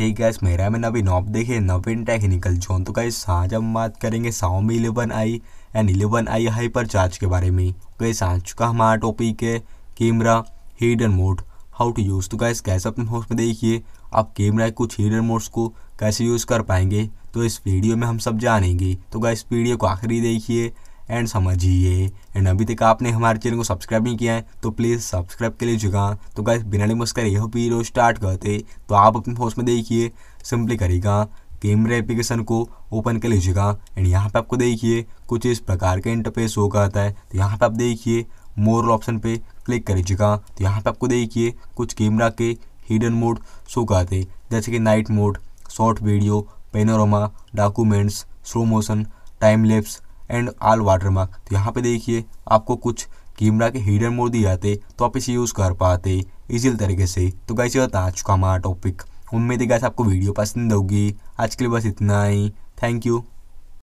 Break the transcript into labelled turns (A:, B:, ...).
A: हे gas मेरा में नवी नॉब देखे नवीन टेक्निकल जोन तो गैस आज हम बात करेंगे Xiaomi eleven I and 11i hyper charge के बारे में। गैस आज चुका हमारा टॉपिक है camera hidden mode how to use तो गैस कैसे अपने फ़ोन में देखिए, आप कैमरा के कुछ हिडन मोड्स को कैसे यूज़ कर पाएँगे। तो इस वीडियो में हम सब जानेंगे। तो गैस वीडियो को आखिरी देखिए। एंड समझिए। एंड अभी तक आपने हमारे चैनल को सब्सक्राइब नहीं किया है तो प्लीज़ सब्सक्राइब के लिए जगह तो गाइस बिना निमस कर यह वीडियो स्टार्ट करते। तो आप अपने फ़ोन में देखिए सिंपली करेगा। कैमरा एप्लीकेशन को ओपन कर लीजिएगा एंड यहाँ पे आपको देखिए, कुछ इस प्रकार का इंटरफेस शो करता है। तो यहाँ पे आप देखिए मोर ऑप्शन पे क्लिक करीजिएगा तो यहाँ पे आपको देखिए, कुछ कैमरा के हिडन मोड शो करते। जैसे कि night mode short video panorama documents slow motion time lapse and all watermark तो यहाँ पे देखिए, आपको कुछ कैमरा के हिडन मोड दिए जाते तो आप इसे यूज़ कर पाते इजी तरीके से। तो गाइस ये बता चुका हमारा टॉपिक उम्मीद है गाइस आपको वीडियो पसंद होगी। आज के लिए बस इतना ही। Thank you